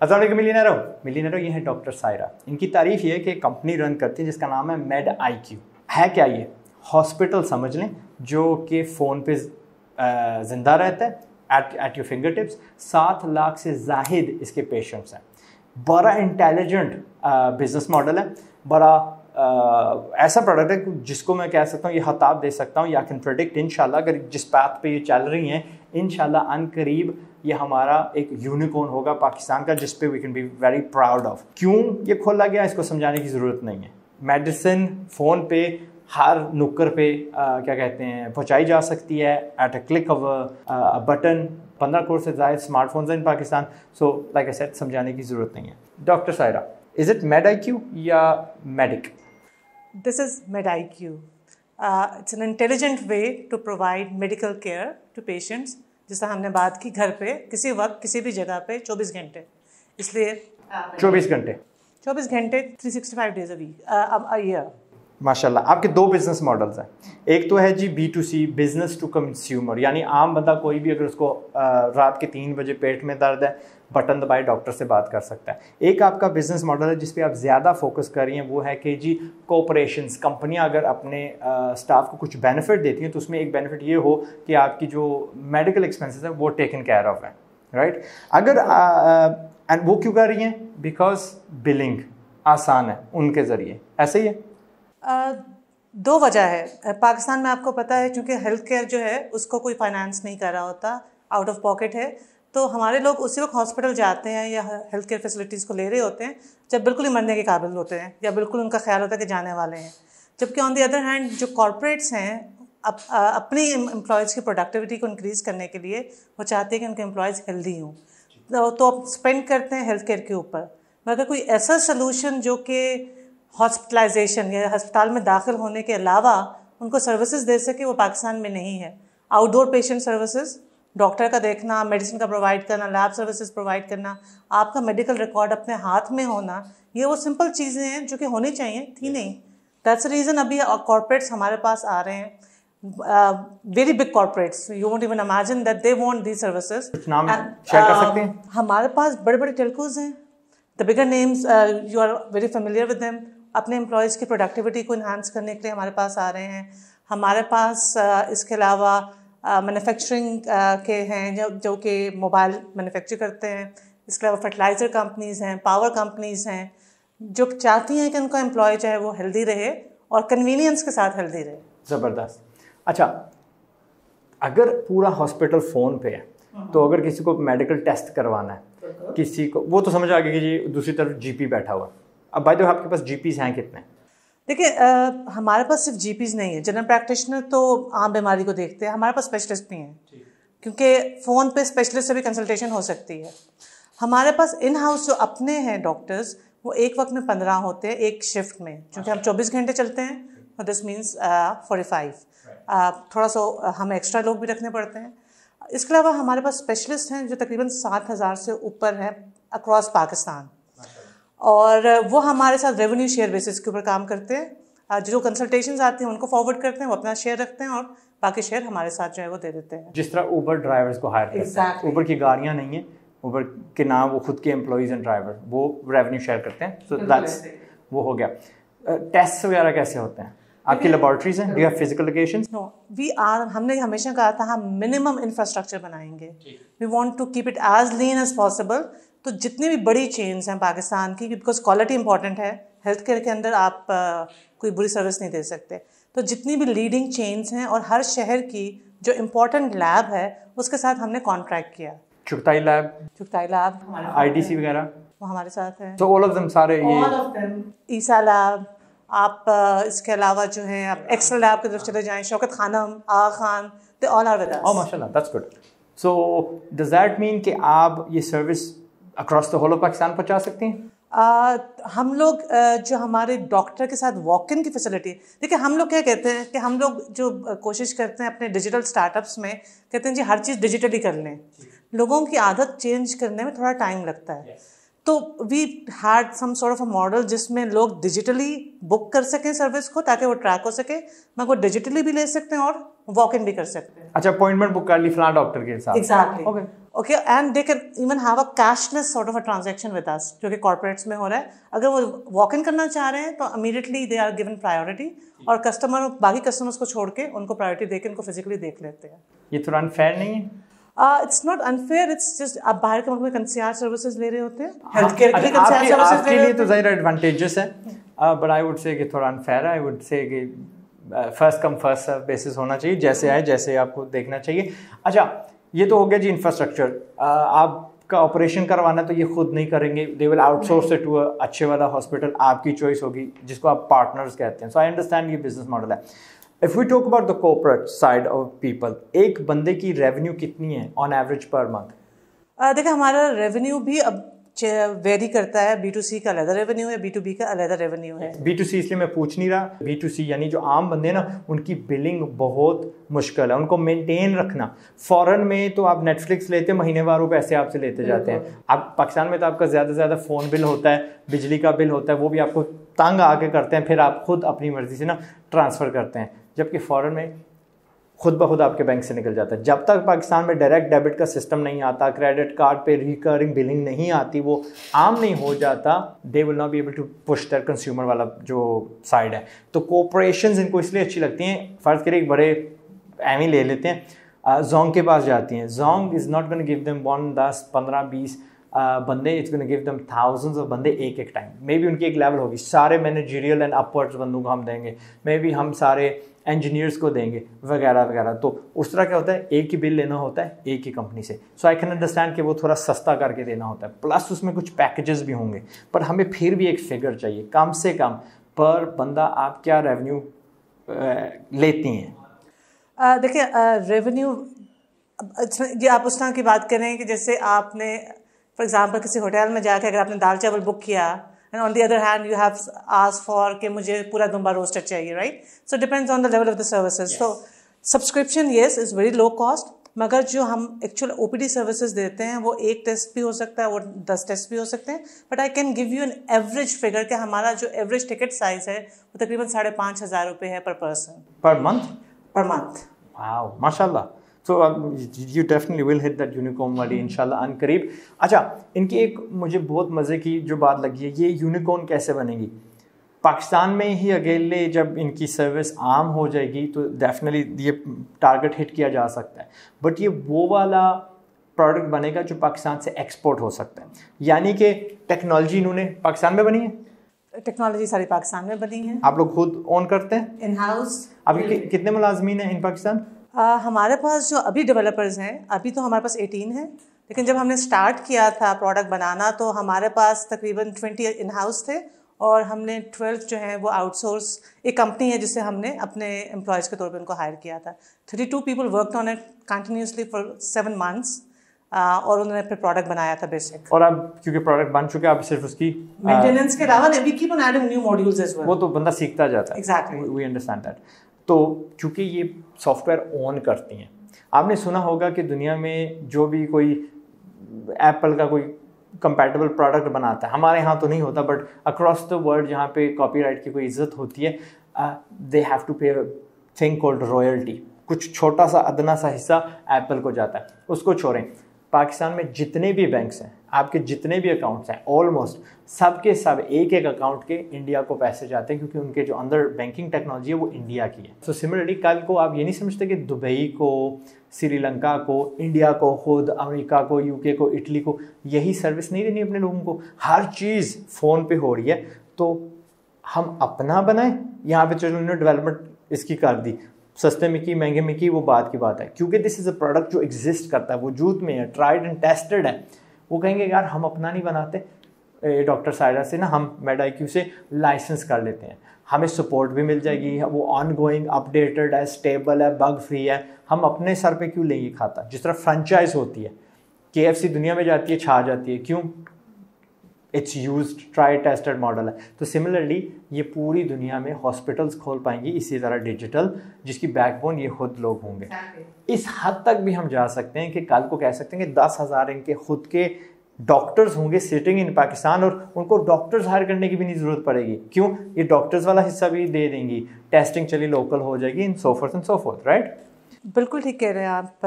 असल मिलीनरो मिलीनरो ये हैं डॉक्टर सायरा इनकी तारीफ़ ये है कि कंपनी रन करती है जिसका नाम है मेड आई क्यू है क्या ये? हॉस्पिटल समझ लें जो कि फ़ोन पे ज़िंदा रहता है at at your finger tips सात लाख से जाहिद इसके पेशेंट्स हैं। बड़ा इंटेलिजेंट बिज़नेस मॉडल है। बड़ा uh, ऐसा प्रोडक्ट है जिसको मैं कह सकता हूँ ये हताब दे सकता हूँ या कैन प्रोडिक्ट इन अगर जिस पाथ पे ये चल रही हैं इन अन करीब ये हमारा एक यूनिकॉर्न होगा पाकिस्तान का जिस पे we can be very proud of क्यों ये खोला गया? इसको समझाने की ज़रूरत नहीं है। मेडिसिन फ़ोन पे हर नुक्कर पे आ, क्या कहते हैं पहुंचाई जा सकती है। At a click of button पंद्रह करोड़ से ज़्यादा स्मार्टफोन्स हैं in Pakistan. So like I said समझाने की ज़रूरत नहीं है। Doctor Saira is it med I Q या medic this is med I Q it's an intelligent way to provide medical care to patients जिससे हमने बात की घर पे किसी वक्त किसी भी जगह पे 24 घंटे। इसलिए 24 घंटे। 24 घंटे 365 डेज़ अ वीक अब अ ईयर माशाल्लाह, आपके दो बिज़नेस मॉडल्स हैं। एक तो है जी B to C business to consumer यानी आम बंदा कोई भी अगर उसको रात के तीन बजे पेट में दर्द है, बटन दबाए डॉक्टर से बात कर सकता है। एक आपका बिज़नेस मॉडल है जिस पे आप ज़्यादा फोकस कर रही हैं, वो है कि जी कोऑपरेशन कंपनियाँ अगर अपने स्टाफ को कुछ बेनिफिट देती हैं तो उसमें एक बेनिफिट ये हो कि आपकी जो मेडिकल एक्सपेंसेस हैं, वो टेकन केयर ऑफ़ है राइट अगर एंड वो क्यों कर रही हैं? बिकॉज़ बिलिंग आसान है, उनके ज़रिए। ऐसे ही है। दो वजह है। पाकिस्तान में आपको पता है क्योंकि हेल्थ केयर जो है उसको कोई फाइनेंस नहीं कर रहा होता आउट ऑफ़ पॉकेट है। तो हमारे लोग उसी वक्त हॉस्पिटल जाते हैं या हेल्थ केयर फैसिलिटीज़ को ले रहे होते हैं जब बिल्कुल ही मरने के काबिल होते हैं या बिल्कुल उनका ख्याल होता है कि जाने वाले हैं। जबकि ऑन दी अदर हैंड जो कॉरपोरेट्स हैं अप, अपनी एम्प्लॉयज़ की प्रोडक्टिविटी को इंक्रीज़ करने के लिए वो चाहते हैं कि उनके एम्प्लॉयज़ हेल्दी हों। तो, तो स्पेंड करते हैं हेल्थ केयर के ऊपर। मगर कोई ऐसा सोलूशन जो कि हॉस्पिटलाइजेशन या अस्पताल में दाखिल होने के अलावा उनको सर्विसेज़ दे सके वो पाकिस्तान में नहीं है। आउटडोर पेशेंट सर्विसेज़ डॉक्टर का देखना मेडिसिन का प्रोवाइड करना लैब सर्विसेज़ प्रोवाइड करना आपका मेडिकल रिकॉर्ड अपने हाथ में होना ये वो सिंपल चीज़ें हैं जो कि होनी चाहिए थी नहीं। दैट्स रीज़न अभी कॉरपोरेट्स हमारे पास आ रहे हैं। Very big corporates you won't even imagine that they want the services हमारे पास बड़े बड़े टेलकोज हैं the bigger names you are very familiar with them अपने एम्प्लॉयज़ की प्रोडक्टिविटी को इन्हांस करने के लिए हमारे पास आ रहे हैं। हमारे पास इसके अलावा मैन्युफैक्चरिंग के हैं जो जो कि मोबाइल मैन्युफैक्चर करते हैं। इसके अलावा फर्टिलाइज़र कंपनीज़ हैं पावर कंपनीज़ हैं जो चाहती हैं कि उनका एम्प्लॉय चाहे वो हेल्दी रहे और कन्वीनियंस के साथ हेल्दी रहे। ज़बरदस्त। अच्छा अगर पूरा हॉस्पिटल फ़ोन पे है तो अगर किसी को मेडिकल टेस्ट करवाना है किसी को वो तो समझ आ गया कि जी दूसरी तरफ़ जीपी बैठा हुआ अब भाई तो आपके पास जीपीज हैं कितने? देखिए हमारे पास सिर्फ़ जीपीज नहीं है। जनरल प्रैक्टिशनर तो आम बीमारी को देखते हैं। हमारे पास स्पेशलिस्ट भी हैं। क्योंकि फ़ोन पे स्पेशलिस्ट से भी कंसल्टेशन हो सकती है। हमारे पास इन हाउस जो अपने हैं डॉक्टर्स वो एक वक्त में पंद्रह होते हैं एक शिफ्ट में। क्योंकि हम चौबीस घंटे चलते हैं दिस मीन्स फोर्टी फाइव थोड़ा सा हमें एक्स्ट्रा लोग भी रखने पड़ते हैं। इसके अलावा हमारे पास स्पेशलिस्ट हैं जो तकरीबन सात हज़ार से ऊपर हैं अक्रॉस पाकिस्तान। और वो हमारे साथ रेवेन्यू शेयर बेसिस के ऊपर काम करते हैं। जो कंसल्टेशन आती हैं उनको फॉरवर्ड करते हैं वो अपना शेयर रखते हैं और बाकी शेयर हमारे साथ जो है वो दे देते हैं। जिस तरह ऊबर ड्राइवर्स को हायर करते exactly. हैं ऊबर की गाड़ियाँ नहीं हैं। ऊबर के नाम वो खुद के एम्प्लॉयज़ एंड ड्राइवर वो रेवेन्यू शेयर करते हैं। सो so दैट्स वो हो गया। टेस्ट वगैरह कैसे होते हैं? आपकी लेबोरेटरीज हैं? Do have physical locations no we are हमने हमेशा कहा था हम मिनिमम इंफ्रास्ट्रक्चर बनाएँगे। We want to keep it as lean as possible तो जितनी भी बड़ी चेन्स हैं पाकिस्तान की बिकॉज़ क्वालिटी इंपॉर्टेंट है हेल्थ केयर के अंदर आप आ, कोई बुरी सर्विस नहीं दे सकते। तो जितनी भी लीडिंग चेन्स हैं और हर शहर की जो इम्पोर्टेंट लैब है उसके साथ हमने कॉन्ट्रैक्ट किया। Chughtai lab Chughtai lab ITC वगैरह। वो हमारे साथ है। तो ऑल ऑफ़ देम सारे ये ईसा लैब आप इसके अलावा जो है आप एक्सल लैब की तरफ़ चले जाएँ शौकत खानम आ Khan they all are with us oh माशाल्लाह that's good so does that mean कि आप ये service across the whole of Pakistan पहुँचा सकती हैं? आ, हम लोग जो हमारे डॉक्टर के साथ वॉक इन की फैसिलिटी देखिए हम लोग क्या कहते हैं कि हम लोग जो कोशिश करते हैं अपने डिजिटल स्टार्टअप्स में कहते हैं जी हर चीज़ डिजिटली कर लें। लोगों की आदत चेंज करने में थोड़ा टाइम लगता है। Yes. तो we had some sort of a model जिसमें लोग डिजिटली बुक कर सकें सर्विस को ताकि वो ट्रैक हो सके मगर वो डिजिटली भी ले सकते हैं और वॉक इन भी कर सकते हैं। अच्छा अपॉइंटमेंट बुक कर ली फलां डॉक्टर के साथ। Exactly Okay. Okay and they can even have a cashless sort of a transaction with us जो कि कॉर्पोरेट्स में हो रहा है। अगर वो वॉक इन करना चाह रहे हैं तो immediately they are given priority और कस्टमर बाकी कस्टमर्स को छोड़ के उनको प्रायोरिटी देकर उनको फिजिकली देख लेते हैं। ये थोड़ा अनफेयर नहीं है? It's not unfair it's just आप बाहर के मुल्क में कंसियार सर्विसेज़ ले रहे होते हैं हेल्थ केयर के कंसियार आपके सर्विसेज़ ले रहे लिए तो होते हैं। ज़ाहिर एडवांटेजेस है। बट आई वुड से कि थोड़ा अनफेयर है। आई वुड से कि first come first serve basis होना चाहिए। जैसे आए जैसे आपको देखना चाहिए। अच्छा ये तो हो गया जी इंफ्रास्ट्रक्चर आपका ऑपरेशन करवाना तो ये खुद नहीं करेंगे. दे विल आउटसोर्स टू अच्छे वाला हॉस्पिटल आपकी चॉइस होगी जिसको आप पार्टनर्स कहते हैं. सो आई अंडरस्टैंड ये बिज़नेस मॉडल है. If we talk about the corporate side of people एक बंदे की रेवेन्यू कितनी है ऑन एवरेज पर मंथ देखिए हमारा रेवेन्यू भी अब वेरी करता है बी टू सी का अलहदा रेवेन्यू है बी टू बी का अलहदा रेवेन्यू है। बी टू सी इसलिए मैं पूछ नहीं रहा। बी टू सी यानी जो आम बंदे हैं ना उनकी बिलिंग बहुत मुश्किल है। उनको मेंटेन रखना। फॉरेन में तो आप नेटफ्लिक्स लेते हैं महीनेवार वो पैसे आपसे लेते जाते हैं। आप पाकिस्तान में तो आपका ज़्यादा से ज़्यादा फ़ोन बिल होता है बिजली का बिल होता है वो भी आपको तंग आके करते हैं फिर आप खुद अपनी मर्ज़ी से ना ट्रांसफ़र करते हैं। जबकि फ़ॉरेन में खुद ब खुद आपके बैंक से निकल जाता है। जब तक पाकिस्तान में डायरेक्ट डेबिट का सिस्टम नहीं आता क्रेडिट कार्ड पे रिकरिंग बिलिंग नहीं आती, वो आम नहीं हो जाता they will not be able to push their consumer वाला जो साइड है। तो कोऑपरेशन इनको इसलिए अच्छी लगती हैं, फ़र्ज़ करिए बड़े एम ले लेते हैं जोंग के पास जाती हैं। Zong is not gonna give them one दस, पंद्रह, बीस बंदे it's gonna give them thousands of बंदे एक एक टाइम मे बी उनकी एक लेवल होगी. सारे मैनेजरियल एंड अपवर्ड्स बंदों को हम देंगे. मे बी हम सारे इंजीनियर्स को देंगे, वगैरह वगैरह. तो उस तरह क्या होता है? एक ही बिल लेना होता है एक ही कंपनी से. सो आई कैन अंडरस्टैंड कि वो थोड़ा सस्ता करके देना होता है. प्लस उसमें कुछ पैकेजेस भी होंगे. पर हमें फिर भी एक फिगर चाहिए. कम से कम पर बंदा आप क्या रेवेन्यू लेती हैं? देखिए रेवेन्यू ये आप उस तरह की बात कर कि जैसे आपने फॉर एग्जांपल किसी होटल में जाके अगर आपने दाल चावल बुक किया and on the other hand you have ask for कि मुझे पूरा दुम्बा रोस्टेड चाहिए right so depends on the level of the services तो subscription yes is very low cost मगर जो हम actual O P D services देते हैं वो एक टेस्ट भी हो सकता है वो दस टेस्ट भी हो सकते हैं but I can give you an average figure कि हमारा जो एवरेज टिकट साइज़ है वो तकरीबन साढ़े पाँच हज़ार रुपये है पर पर्सन पर मंथ पर मंथ माशाल्लाह so you definitely will hit that unicorn वाली इंशाल्लाह अन करीब। अच्छा इनकी एक मुझे बहुत मज़े की जो बात लगी है ये यूनिकॉर्न कैसे बनेगी? पाकिस्तान में ही अकेले जब इनकी सर्विस आम हो जाएगी तो डेफिनेटली ये टारगेट हिट किया जा सकता है। बट ये वो वाला प्रोडक्ट बनेगा जो पाकिस्तान से एक्सपोर्ट हो सकता है। यानी कि टेक्नोलॉजी इन्होंने पाकिस्तान में बनी है? टेक्नोलॉजी सारी पाकिस्तान में बनी है। आप लोग खुद ऑन करते हैं? इन हाउस अभी कि, कितने मुलाजमीन हैं इन पाकिस्तान? हमारे पास जो अभी डेवलपर्स हैं अभी तो हमारे पास 18 हैं लेकिन जब हमने स्टार्ट किया था प्रोडक्ट बनाना तो हमारे पास तकरीबन 20 इन हाउस थे और हमने 12 जो है वो आउटसोर्स एक कंपनी है जिसे हमने अपने एम्प्लॉयज़ के तौर पे उनको हायर किया था। 32 people worked on it continuously for seven months और उन्होंने फिर प्रोडक्ट बनाया था बेसिक और अब क्योंकि प्रोडक्ट बन चुके अब सिर्फ़ उसकी मेंटेनेंस के अलावा we keep on adding new modules as well वो तो बंदा सीखता जाता है। Exactly. वी अंडरस्टैंड दैट तो क्योंकि ये सॉफ्टवेयर ऑन करती हैं, आपने सुना होगा कि दुनिया में जो भी कोई एप्पल का कोई कंपैटिबल प्रोडक्ट बनाता है, हमारे यहाँ तो नहीं होता बट अक्रॉस द वर्ल्ड जहाँ पे कॉपीराइट की कोई इज़्ज़त होती है they have to pay thing called royalty कुछ छोटा सा, अदना सा हिस्सा एप्पल को जाता है, उसको छोड़ें। पाकिस्तान में जितने भी बैंक्स हैं आपके जितने भी अकाउंट्स हैं ऑलमोस्ट सब के सब एक एक अकाउंट के इंडिया को पैसे जाते हैं, क्योंकि उनके जो अंदर बैंकिंग टेक्नोलॉजी है, वो इंडिया की है। सो सिमिलरली कल को आप ये नहीं समझते कि दुबई को, श्रीलंका को इंडिया को, खुद अमेरिका को यूके को इटली को, यही सर्विस नहीं देनी अपने लोगों को। हर चीज़ फ़ोन पे हो रही है तो हम अपना बनाएँ, यहाँ पे चलो उन्होंने डेवलपमेंट इसकी कर दी। सस्ते में की, महँगे में की, वो बात की बात है। क्योंकि दिस इज़ अ प्रोडक्ट जो एग्जिस्ट करता है वजूद में है ट्राइड एंड टेस्टेड है। वो कहेंगे, यार, हम अपना नहीं बनाते। डॉक्टर सायरा से ना हम मेडाइक्यू से लाइसेंस कर लेते हैं। हमें सपोर्ट भी मिल जाएगी, वो ऑन गोइंग अपडेटेड है स्टेबल है बग फ्री है। हम अपने सर पे क्यों लेंगे खाता? जिस तरह फ्रेंचाइज होती है के दुनिया में जाती है, छा जाती है। क्यों? It's use try tested model है। तो सिमिलरली ये पूरी दुनिया में हॉस्पिटल्स खोल पाएँगी इसी तरह डिजिटल जिसकी बैकबोन ये खुद लोग होंगे। इस हद तक भी हम जा सकते हैं कि कल को कह सकते हैं कि दस हज़ार इनके खुद के डॉक्टर्स होंगे सिटिंग इन पाकिस्तान और उनको डॉक्टर्स हायर करने की भी नहीं ज़रूरत पड़ेगी। क्यों? ये डॉक्टर्स वाला हिस्सा भी दे देंगी। टेस्टिंग चली लोकल हो जाएगी in so forth and so forth right बिल्कुल ठीक कह रहे हैं आप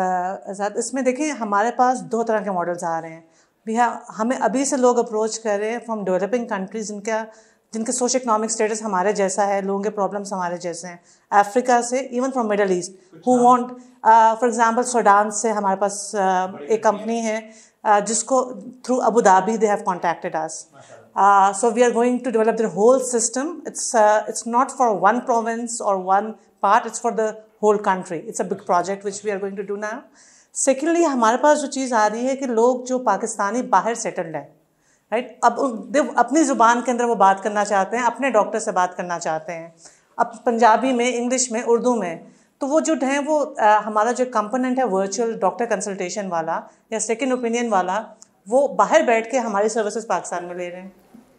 आज़ाद। इसमें देखिए हमारे पास दो तरह के मॉडल्स आ रहे हैं। भैया हमें अभी से लोग अप्रोच कर रहे हैं फ्रॉम डेवलपिंग कंट्रीज़ जिनका जिनके सोशो इकोनॉमिक स्टेटस हमारे जैसा है लोगों के प्रॉब्लम्स हमारे जैसे हैं। अफ्रीका से even from Middle East who. Want for example Sudan से हमारे पास uh, एक कंपनी है। uh, जिसको through Abu Dhabi they have contacted us so we are going to develop the whole system it's it's not for one province और one part it's for the whole country it's a big project which we are going to do now secondly हमारे पास जो चीज़ आ रही है कि लोग जो पाकिस्तानी बाहर सेटल्ड हैं राइट अब अपनी ज़ुबान के अंदर वो बात करना चाहते हैं अपने डॉक्टर से बात करना चाहते हैं। अब पंजाबी में इंग्लिश में उर्दू में तो वो जो है वो आ, हमारा जो कंपोनेंट है वर्चुअल डॉक्टर कंसल्टेशन वाला या सेकेंड ओपिनियन वाला वो बाहर बैठ के हमारी सर्विसेज़ पाकिस्तान में ले रहे हैं।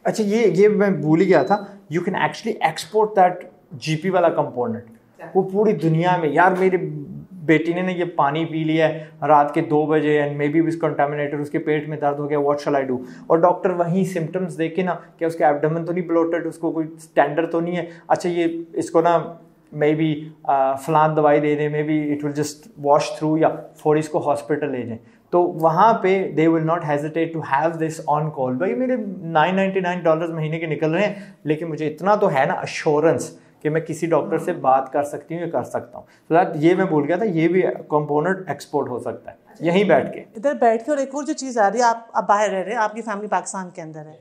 अच्छा ये ये मैं भूल ही गया था। You can actually export that GP वाला कंपोनेंट वो पूरी दुनिया में यार मेरे बेटी ने ना ये पानी पी लिया है, रात के दो बजे and may be is contaminated उसके पेट में दर्द हो गया व्हाट शल आई डू और डॉक्टर वहीं सिम्टम्स देखे ना, कि उसके एबडमन तो नहीं ब्लोटेड उसको कोई स्टैंडर्ड तो नहीं है। अच्छा ये इसको ना मे बी फलान दवाई दे दें may be it will just wash through या फोर इसको हॉस्पिटल ले जाएँ। तो वहाँ पे they will not hesitate to have this on call भाई, मेरे नाइन नाइन्टी नाइन डॉलर महीने के निकल रहे हैं, लेकिन मुझे इतना तो है ना अश्योरेंस कि मैं किसी डॉक्टर से बात कर सकती हूँ या कर सकता हूँ। तो दैट ये मैं भूल गया था ये भी कंपोनेंट एक्सपोर्ट हो सकता है। यहीं बैठ के। इधर बैठ के और एक और जो चीज़ आ रही है आप आप बाहर रह रहे हैं आपकी फैमिली पाकिस्तान के अंदर है।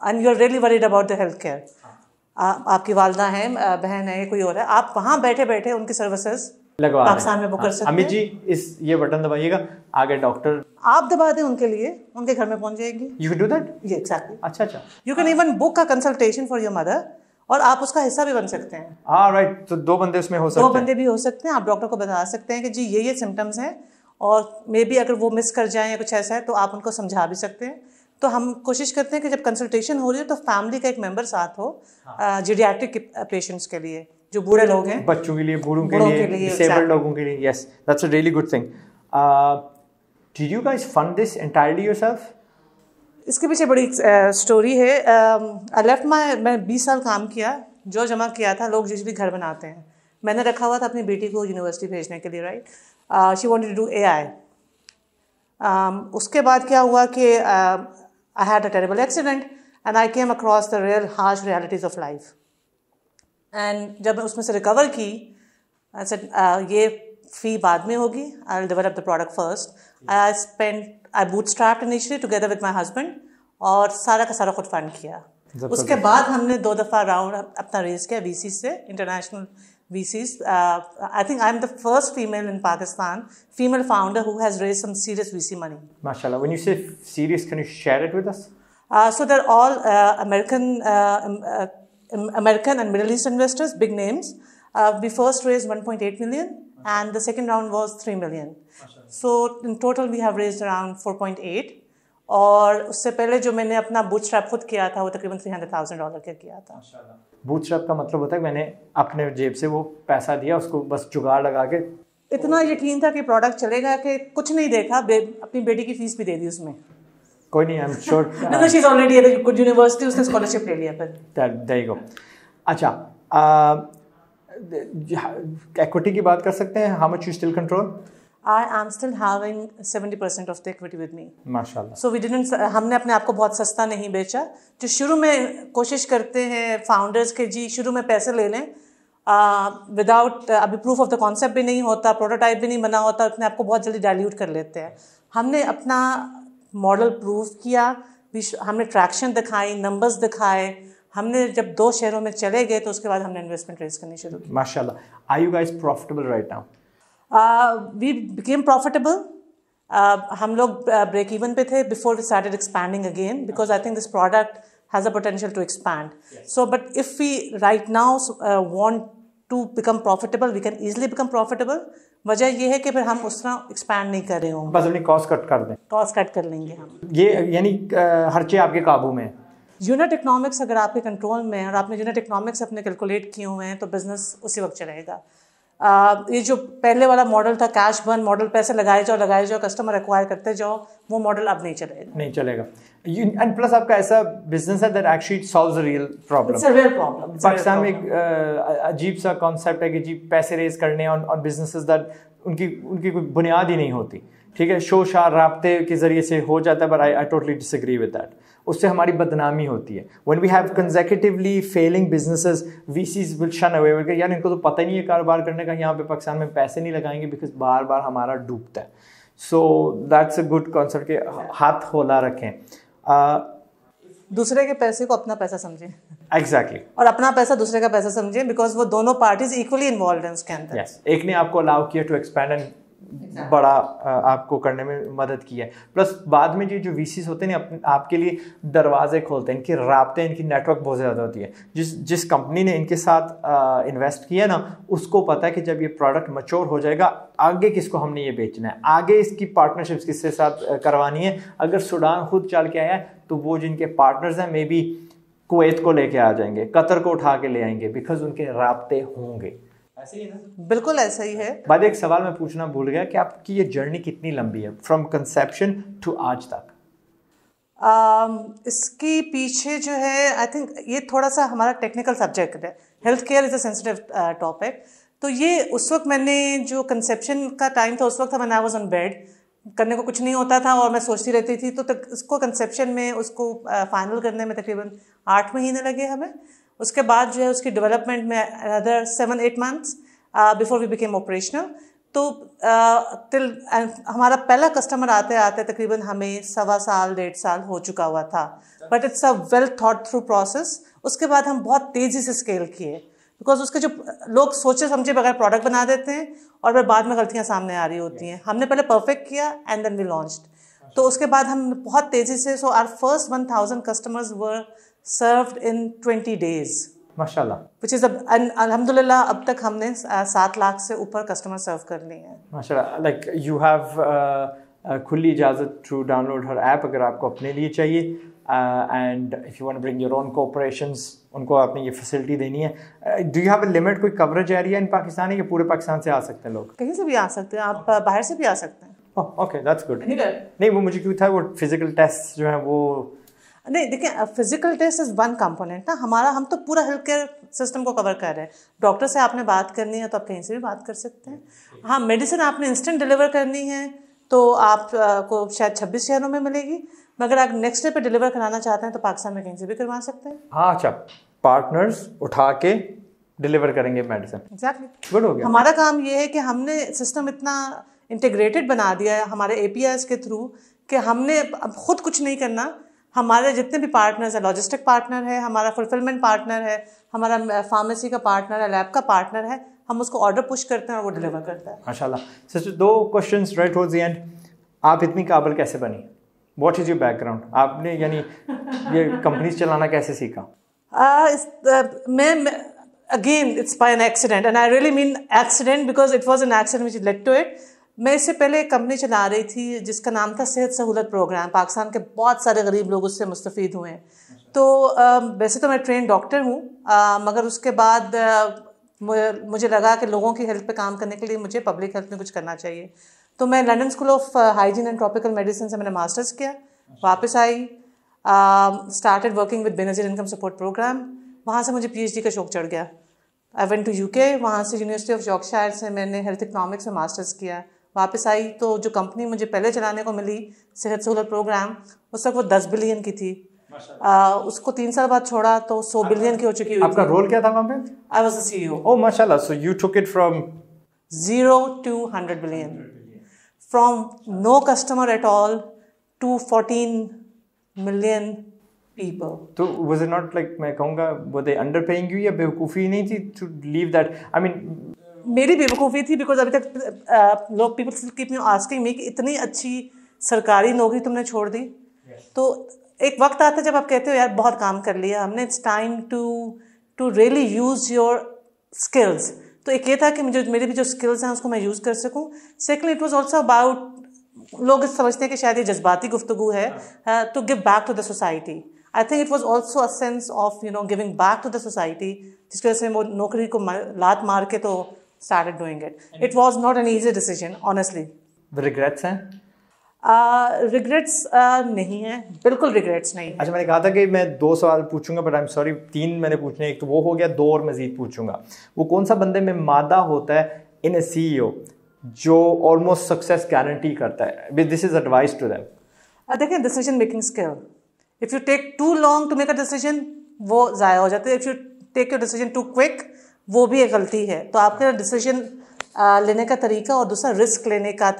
And you are really worried about the health care आपकी वालदा है बहन है कोई और है। आप वहाँ बैठे बैठे उनकी सर्विसेज़ लगवा पाकिस्तान में बुक कर सकते अमित जी इस ये बटन दबाइएगा आगे डॉक्टर आप दबा दें उनके लिए उनके घर में पहुँच जाएगी। यू डू दैट ये एग्जैक्टली अच्छा अच्छा। You can even book a consultation for your mother और आप उसका हिस्सा भी बन सकते हैं। हाँ राइट तो दो बंदे उसमें हो सकते हैं। दो बंदे भी हो सकते हैं। आप डॉक्टर को बता सकते हैं कि जी ये ये सिम्टम्स हैं और मे बी अगर वो मिस कर जाएँ या कुछ ऐसा है तो आप उनको समझा भी सकते हैं। तो हम कोशिश करते हैं कि जब कंसल्टेशन हो रही है तो फैमिली का एक मेंबर साथ हो जीडियाट्रिक पेशेंट्स के लिए जो बूढ़े लोग हैं। बच्चों के लिए बूढ़ों के लिए के लिए, डिसेबल्ड लोगों के लिए yes that's a really good thing did you guys fund this entirely yourself इसके पीछे बड़ी स्टोरी है। आई लेफ़्ट माई मैं 20 साल काम किया जो जमा किया था लोग जिस भी घर बनाते हैं। मैंने रखा हुआ था अपनी बेटी को यूनिवर्सिटी भेजने के लिए right she wanted to do AI उसके बाद क्या हुआ कि I had a terrible accident and I came across the real harsh realities of life and जब मैं उसमें से रिकवर की ये फ़ी बाद में होगी। I develop the product first I spend I boot initially together with my husband और सारा का सारा खुद फंड किया। उसके बाद हमने दो दफ़ा राउंड अपना रेज किया वी सी से international V Cs I think I am the first female in Pakistan female founder who has raise some serious V C money माशाल्लाह when you serious can you share it with so they all American American and Middle East investors big names we first raise 1.8 million and the second round was 3 million So in total, we have raised around 4.8. और उससे पहले जो मैंने अपना bootstrap खुद किया था वो तकरीबन थ्री हंड्रेड थाउज़ेंड डॉलर का किया था। बूटस्ट्रैप का मतलब होता है मैंने अपने जेब से वो पैसा दिया उसको बस जुगाड़ लगा के। इतना यकीन था कि प्रोडक्ट चलेगा कि कुछ नहीं देखा बे, अपनी बेटी की फ़ीस भी दे दी उसमें। कोई नहीं I am sure no she is already at good university उसने स्कॉलरशिप ले लिया फिर। देयर यू गो अच्छा इक्विटी की बात कर सकते हैं? How much you still control I am still having 70% of the equity with me. माशाल्लाह। So we didn't हमने अपने आप को बहुत सस्ता नहीं बेचा। जो शुरू में कोशिश करते हैं फाउंडर्स के जी शुरू में पैसे ले लें। विदाउट अभी प्रूफ ऑफ़ द कॉन्सेप्ट भी नहीं होता प्रोटोटाइप भी नहीं बना होता अपने आप को बहुत जल्दी डाइल्यूट कर लेते हैं। हमने अपना मॉडल प्रूव किया हमने ट्रैक्शन दिखाई नंबर्स दिखाए। हमने जब दो शहरों में चले गए तो उसके बाद हमने इन्वेस्टमेंट रेज करनी शुरू की। माशाल्लाह। Are you guys profitable right now we became profitable हम लोग ब्रेक इवन पे थे before we started expanding again because I think this product has a potential to expand so but if we right now want to become profitable we can easily become profitable वजह यह है कि फिर हम उस तरह एक्सपैंड नहीं कर रहे होंगे। बस अपनी कॉस्ट कट कर दें। कॉस्ट कट कर लेंगे हम। ये यानी हर चीज़ आपके काबू में है। यूनिट इकोनॉमिक्स अगर आपके कंट्रोल में है और आपने यूनिट इकोनॉमिक्स अपने कैलकुलेट किए हुए हैं तो बिज़नेस उसी वक्त चलेगा। ये जो पहले वाला मॉडल था कैश बर्न मॉडल पैसे लगाए जाओ लगाए जाओ कस्टमर एक्वायर करते जाओ वो मॉडल अब नहीं चलेगा। नहीं चलेगा। एंड प्लस आपका ऐसा बिज़नेस है that actually solves a real problem real problem Pakistan में एक अजीब सा कॉन्सेप्ट है कि जी पैसे रेज करने ऑन ऑन बिजनेसेस दैट उनकी उनकी कोई बुनियाद ही नहीं होती। ठीक है शो शार रबते के ज़रिए से हो जाता है but I I totally disagree with that उससे हमारी बदनामी होती है। One we have consecutively failing businesses V Cs will shun away यार इनको तो पता ही नहीं है कारोबार करने का यहाँ पे पाकिस्तान में पैसे नहीं लगाएँगे बिकॉज़ बार बार हमारा डूबता है। So that's a good concept के हाथ होला रखें। Uh, दूसरे के पैसे को अपना पैसा समझें। Exactly exactly. और अपना पैसा दूसरे का पैसा समझें बिकॉज़ वो दोनों पार्टीज़ इक्वली इन्वॉल्व हैं उसके अंदर। Yes. एक ने आपको अलाउ किया टू एक्सपैंड एंड बड़ा आपको करने में मदद की है। प्लस बाद में जो जो वी होते हैं अपने आपके लिए दरवाजे खोलते हैं, इनके रबते इनकी नेटवर्क बहुत ज़्यादा होती है। जिस जिस कंपनी ने इनके साथ इन्वेस्ट किया ना, उसको पता है कि जब ये प्रोडक्ट मच्योर हो जाएगा, आगे किसको हमने ये बेचना है? आगे इसकी पार्टनरशिप्स किसके साथ करवानी है? अगर सुडान खुद चल के आया तो वो जिनके पार्टनर्स हैं मे बी कुवैत को लेके आ जाएँगे, कतर को उठा के ले आएँगे बिकॉज़ उनके रबते होंगे। ऐसे ही ना? बिल्कुल ऐसा ही है। बाद एक सवाल मैं पूछना भूल गया कि आपकी ये जर्नी कितनी लंबी है? फ्रॉम कंसेप्शन टू आज तक। Um, इसकी पीछे जो है आई थिंक ये थोड़ा सा हमारा टेक्निकल सब्जेक्ट है। Health care is a sensitive topic तो ये उस वक्त मैंने जो कंसेप्शन का टाइम था उस वक्त मैंने आई वॉज़ ऑन बेड करने को कुछ नहीं होता था और मैं सोचती रहती थी। तो तक उसको कंसेप्शन में उसको फाइनल uh, करने में तकरीबन आठ महीने लगे हमें। उसके बाद जो है उसकी डेवलपमेंट में other seven eight months before we became operational तो टिल uh, हमारा पहला कस्टमर आते आते तकरीबन हमें सवा साल डेढ़ साल हो चुका हुआ था। But it's a well thought through process उसके बाद हम बहुत तेज़ी से स्केल किए। बिकॉज़ उसके जो लोग सोचे समझे बगैर प्रोडक्ट बना देते हैं और फिर बाद में गलतियाँ सामने आ रही होती हैं। हमने पहले परफेक्ट किया एंड देन वी लॉन्च्ड तो उसके बाद हम बहुत तेज़ी से so our first one thousand customers were served in 20 days. माशाल्लाह। Which is अल्हम्दुलिल्लाह अब तक हमने सात लाख से ऊपर कस्टमर सर्व कर लिए हैं। माशाल्लाह। लाइक यू हैव खुली इजाज़त टू डाउनलोड हर ऐप अगर आपको अपने लिए चाहिए। And if you want bring your own cooperations उनको आपने ये फैसिलिटी देनी है। Do you have a limit कोई कवरेज एरिया इन पाकिस्तान है कि पूरे पाकिस्तान से आ सकते हैं लोग? कहीं से भी आ सकते हैं आप बाहर से भी आ सकते हैं। ओके दैट्स गुड नहीं वो मुझे क्यों था वो फ़िज़िकल टेस्ट जो है वो नहीं देखिए physical test is one component ना। हमारा हम तो पूरा हेल्थ केयर सिस्टम को कवर कर रहे हैं। डॉक्टर से आपने बात करनी है तो आप कहीं से भी बात कर सकते हैं। हाँ मेडिसिन आपने इंस्टेंट डिलीवर करनी है तो आप को शायद छब्बीस शहरों में मिलेगी। मगर आप नेक्स्ट डे पे डिलीवर कराना चाहते हैं तो पाकिस्तान में कहीं से भी करवा सकते हैं। हाँ अच्छा। पार्टनर्स उठा के डिलीवर करेंगे मेडिसिन एग्जैक्टली गुड हो गया। हमारा काम ये है कि हमने सिस्टम इतना इंटीग्रेटेड बना दिया है हमारे ए के थ्रू कि हमने अब खुद कुछ नहीं करना। हमारे जितने भी पार्टनर्स हैं लॉजिस्टिक पार्टनर है हमारा फुलफिलमेंट पार्टनर है हमारा फार्मेसी का पार्टनर है लैब का पार्टनर है हम उसको ऑर्डर पुश करते हैं और वो डिलीवर करता है। माशाल्लाह। सच दो question right towards the end आप इतनी काबिल कैसे बनी? व्हाट इज़ योर बैकग्राउंड आपने यानी ये कंपनीज़ चलाना कैसे सीखा? मैं again it's by an accident and I really mean accident because it was an accident which let to it मैं इससे पहले एक कंपनी चला रही थी जिसका नाम था सेहत सहूलत प्रोग्राम पाकिस्तान के बहुत सारे गरीब लोग उससे मुस्तफ़ हुए हैं। तो वैसे तो मैं ट्रेन डॉक्टर हूँ मगर उसके बाद मुझे लगा कि लोगों की हेल्थ पे काम करने के लिए मुझे पब्लिक हेल्थ में कुछ करना चाहिए। तो मैं London School of Hygiene and Tropical Medicine से मैंने मास्टर्स किया वापस आई started working with Benazir Income Support Programme वहाँ से मुझे पीएचडी का शौक चढ़ गया। आई वेंट टू यूके वहाँ से यूनिवर्सिटी ऑफ़ यॉर्कशायर से मैंने हेल्थ इकनॉमिक्स में मास्टर्स किया। वापस आई तो जो कंपनी मुझे पहले चलाने को मिली सेहत सहूलत प्रोग्राम उस वक्त वो दस बिलियन की थी। आ, उसको तीन साल बाद छोड़ा तो सौ बिलियन की हो चुकी हुई आपका रोल क्या था वहाँ पे? I was the CEO oh माशाल्लाह so you took it from zero to hundred billion from no customer at all to fourteen million people तो was it not like मैं कहूँगा were they underpaying you या बेवकूफ़ी नहीं थी to leave that? I mean मेरी बेवकूफ़ी थी बिकॉज़ अभी तक लोग people keep you asking me कि इतनी अच्छी सरकारी नौकरी तुमने छोड़ दी। Yes. तो एक वक्त आता है जब आप कहते हो यार बहुत काम कर लिया हमने it's time to to really use your skills तो एक ये था कि मुझे मेरे भी जो स्किल्स हैं उसको मैं यूज़ कर सकूँ। Second it was also about लोग समझते हैं कि शायद ये जज्बाती गुफ्तु है। To give back to the society I think it was also a sense of you know giving back to the society जिसकी वजह से वो नौकरी को लात मार के तो started doing it. It was not an easy decision, honestly. Regrets हैं? रिग्रेट्स uh, uh, नहीं है. बिल्कुल रिग्रेट्स नहीं अच्छा मैंने कहा था कि मैं दो सवाल पूछूँगा बट आई एम सॉरी तीन मैंने पूछने एक तो वो हो गया दो और मजीद पूछूँगा। वो कौन सा बंदे में मादा होता है इन ए सी जो ऑलमोस्ट सक्सेस गारंटी करता है? This is advice to them देखिए decision making skill if you take too long to make a decision वो ज़ाया हो जाता है. If you take your decision too quick वो भी एक गलती है। तो आपका डिसीज़न लेने का तरीका और दूसरा रिस्क लेने का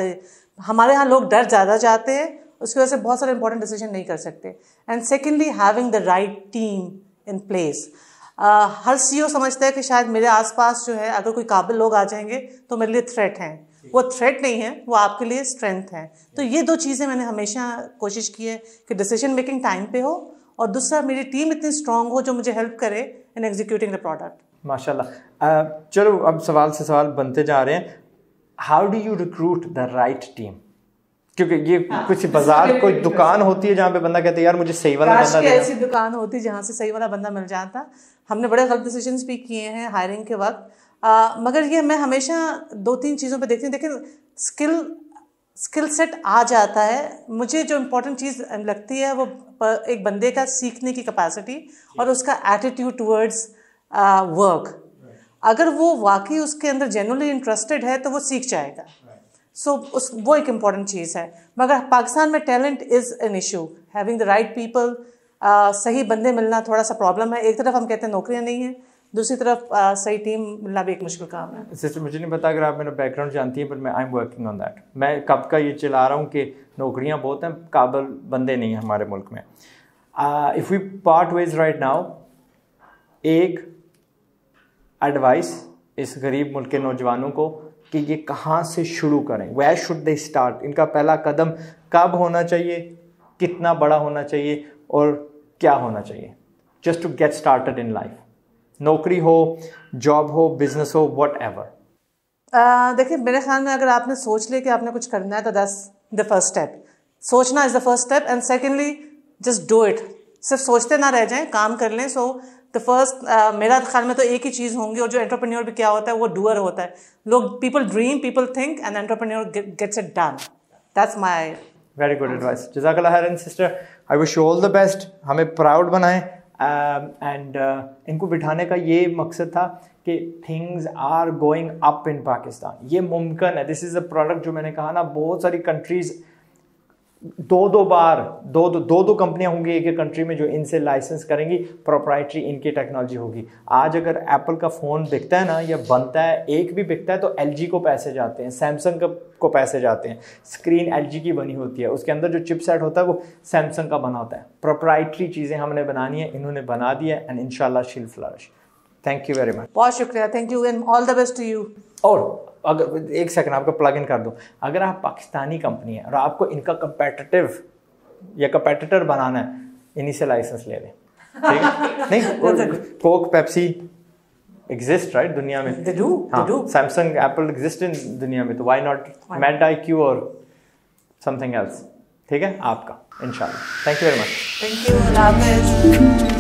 हमारे यहाँ लोग डर ज़्यादा जाते हैं, उसकी वजह से बहुत सारे इंपॉर्टेंट डिसीज़न नहीं कर सकते। And secondly having the right team in place her CEO समझता है कि शायद मेरे आसपास जो है, अगर कोई काबिल लोग आ जाएँगे तो मेरे लिए थ्रेट हैं। वो थ्रेट नहीं है, वो आपके लिए स्ट्रेंथ है। तो ये दो चीज़ें मैंने हमेशा कोशिश की है कि डिसीज़न मेकिंग टाइम पे हो और दूसरा, मेरी टीम इतनी स्ट्रांग हो जो मुझे हेल्प करे इन एग्जीक्यूटिंग द प्रोडक्ट माशाल्लाह। चलो अब सवाल से सवाल बनते जा रहे हैं। How do you recruit the right team क्योंकि ये हाँ, कुछ बाज़ार कोई दुकान होती है जहाँ पे बंदा कहते हैं यार मुझे सही वाला बंदा ऐसी दुकान होती जहाँ से सही वाला बंदा मिल जाता। हमने बड़े गलत डिसीज़न भी किए हैं हायरिंग के वक्त। आ, मगर ये मैं हमेशा दो तीन चीज़ों पे देखती हूँ। लेकिन स्किल स्किल सेट आ जाता है। मुझे जो इम्पोर्टेंट चीज़ लगती है वो एक बंदे का सीखने की कैपेसिटी और उसका एटीट्यूड टूवर्ड्स वर्क अगर वो वाकई उसके अंदर जेनुअली इंटरेस्टेड है तो वो सीख जाएगा। सो so, उस वो एक इंपॉर्टेंट चीज़ है। मगर पाकिस्तान में talent is an issue having the right people सही बंदे मिलना थोड़ा सा प्रॉब्लम है। एक तरफ़ हम कहते हैं नौकरियाँ नहीं हैं दूसरी तरफ़ uh, सही टीम मिलना भी एक मुश्किल काम है। सिस्टर मुझे नहीं पता अगर आप मेरा बैकग्राउंड जानती हैं पर मैं I am working on that मैं कब का ये चला रहा हूँ कि नौकरियाँ बहुत हैं काबल बंदे नहीं हैं हमारे मुल्क में। If we part ways right now एक एडवाइस इस गरीब मुल्क के नौजवानों को कि ये कहाँ से शुरू करें? वे शुड दे स्टार्ट इनका पहला कदम कब होना चाहिए? कितना बड़ा होना चाहिए? और क्या होना चाहिए? Just to get started in life नौकरी हो जॉब हो बिज़नेस हो वट एवर देखिए मेरे ख्याल में अगर आपने सोच लिया कि आपने कुछ करना है तो दस द फ़र्स्ट स्टेप सोचना is the first step and secondly just do it सिर्फ़ सोचते ना रह जाएँ काम कर लें सो so, तो फ़र्स्ट uh, मेरा ख्याल में तो एक ही चीज़ होंगी और जो एंटरप्रेन्योर भी क्या होता है वो डूअर होता है। लोग people dream people think and entrepreneur gets it done that's my very good advice जजाकल्ला sister I wish you all the best हमें प्राउड बनाएँ। एंड um, uh, इनको बिठाने का ये मकसद था कि things are going up in Pakistan ये मुमकिन है। दिस इज़ अ प्रोडक्ट जो मैंने कहा ना बहुत सारी कंट्रीज़ दो दो बार दो दो दो दो कंपनियाँ होंगी एक एक कंट्री में जो इनसे लाइसेंस करेंगी प्रोप्राइटरी इनकी टेक्नोलॉजी होगी। आज अगर एप्पल का फ़ोन बिकता है ना, या बनता है, एक भी बिकता है तो एलजी को पैसे जाते हैं सैमसंग को पैसे जाते हैं। स्क्रीन एलजी की बनी होती है, उसके अंदर जो चिप सेट होता है, वो सैमसंग का बना होता है। प्रोप्राइटरी चीज़ें हमने बनानी है, इन्होंने बना दी है एंड इनशाला shall flourish thank you very much बहुत शुक्रिया thank you and all the best to you और अगर एक सेकंड आपको प्लग इन कर दूँ। अगर आप पाकिस्तानी कंपनी है और आपको इनका कंपेटिटिव या कंपेटिटर बनाना है इन्हीं से लाइसेंस ले लें। ठीक है? नहीं कोक पेप्सी एग्जिस्ट राइट दुनिया में? They do, हाँ, they do. Samsung Apple exist in दुनिया में तो why not mad I Q और समथिंग एल्स ठीक है? आपका इंशाल्लाह thank you very much thank you